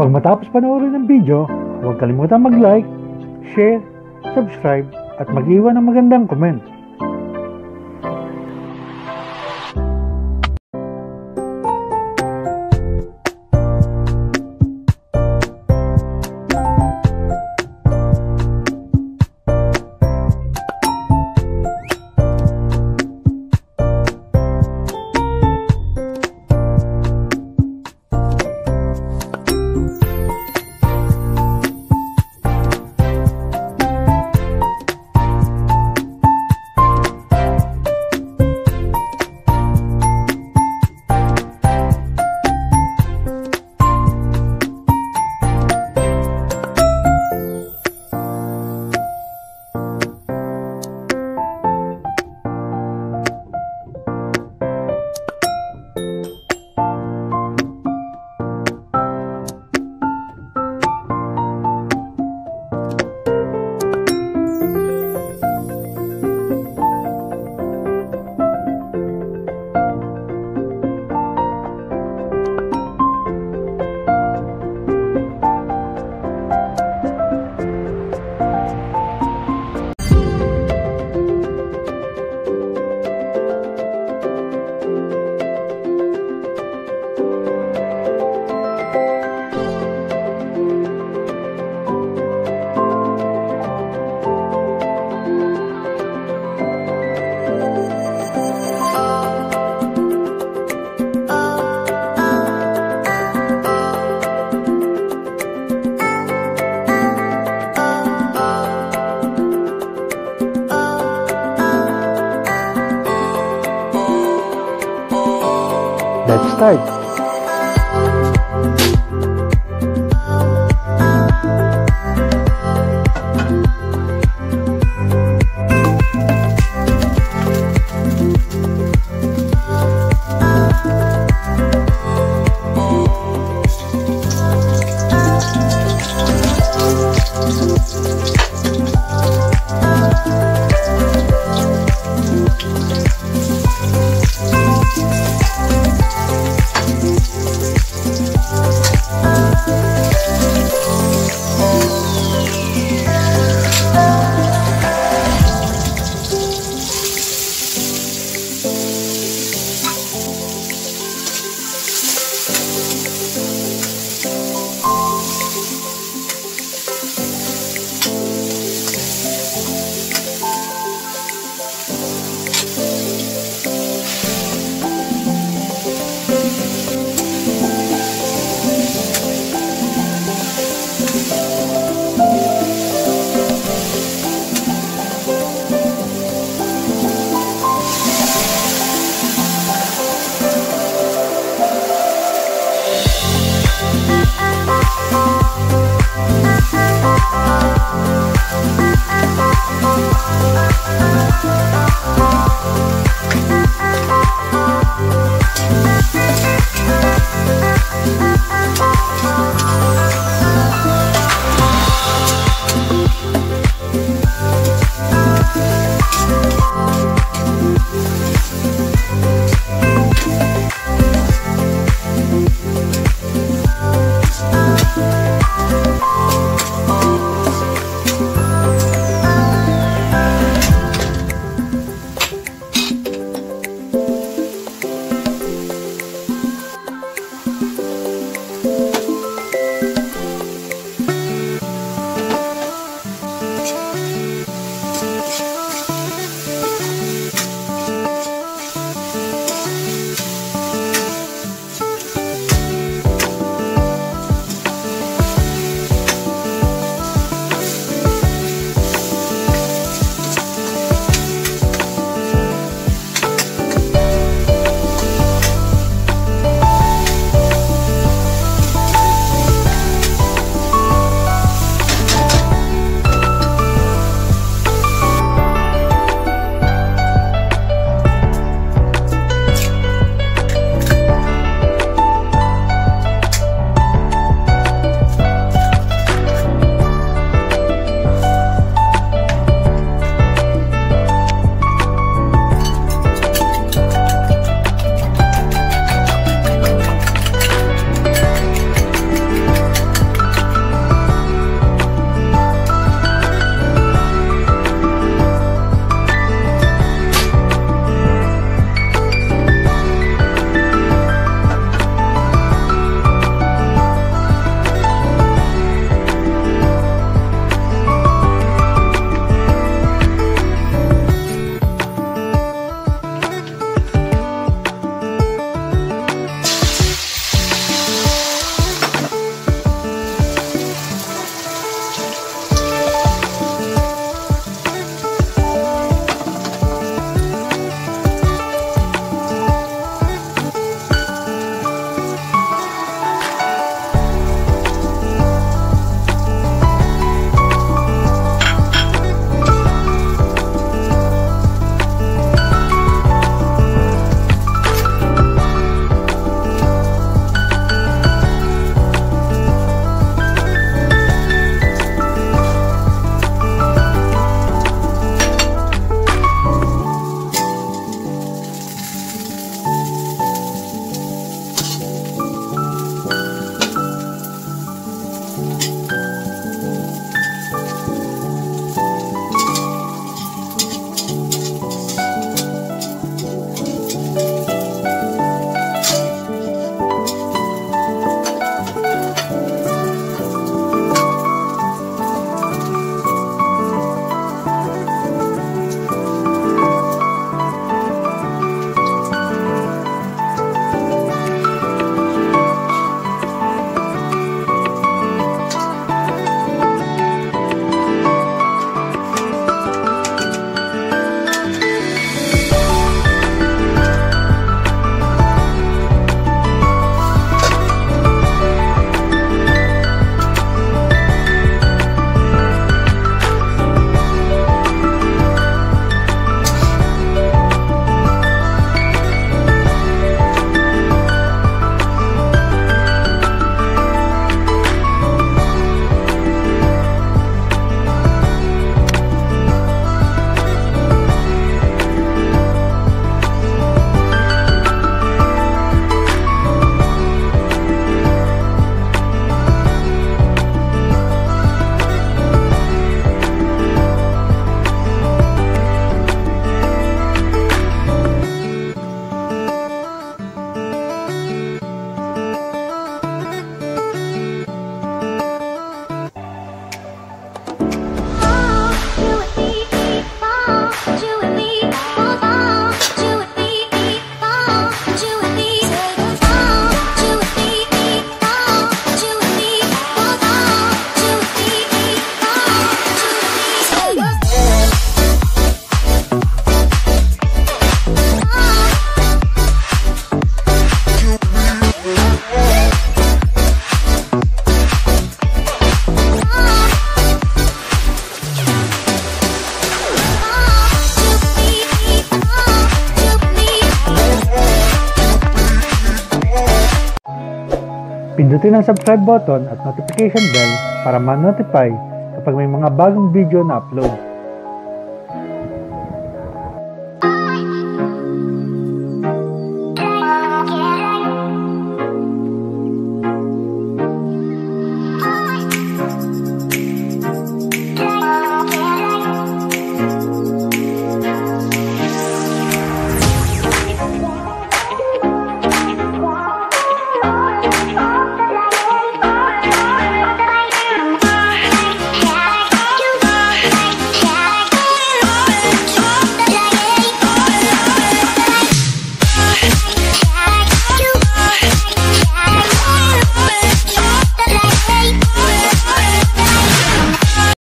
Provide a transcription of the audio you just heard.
Kapag matapos panoorin ng video, huwag kalimutan mag-like, share, subscribe, at mag-iwan ng magandang comment. subscribe. Pindutin ang subscribe button at notification bell para ma-notify kapag may mga bagong video na upload.